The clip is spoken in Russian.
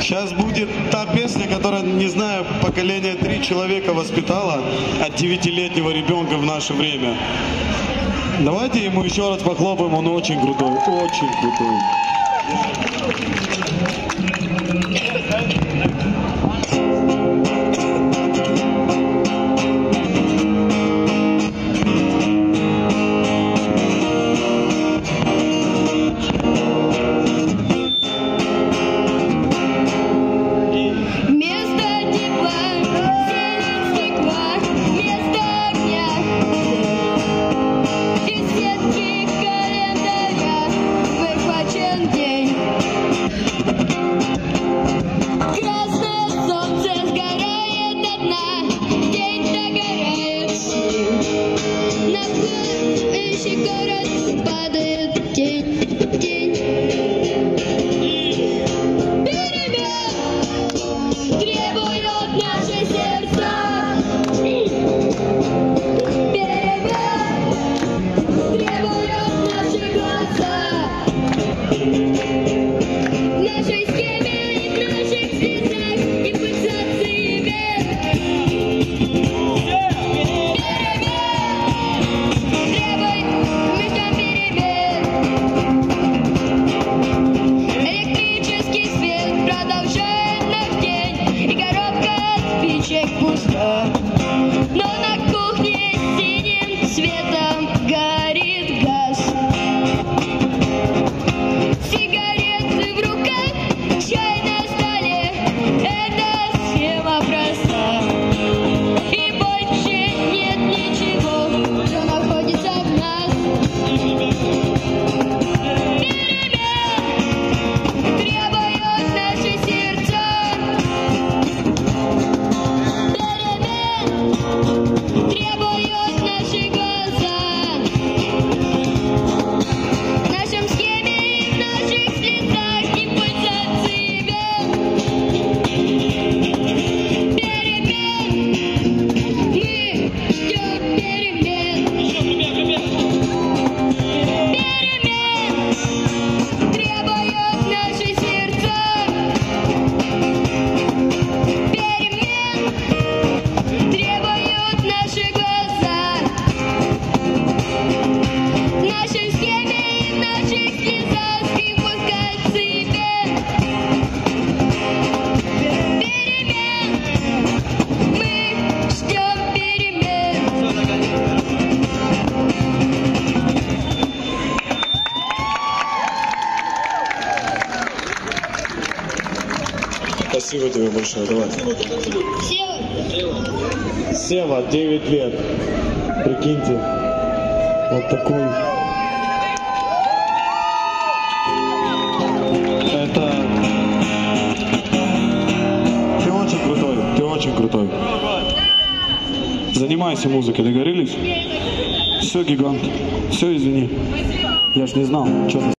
Сейчас будет та песня, которая, не знаю, поколение три человека воспитала от девятилетнего ребенка в наше время. Давайте ему еще раз похлопаем, он очень крутой, очень крутой. догорает На плывущий город падает Спасибо тебе большое, давай. Все Сева, 9 лет. Прикиньте. Вот такой. Это... Ты очень крутой, ты очень крутой. Занимайся музыкой, договорились? Все, гигант. Все, извини. Я ж не знал, что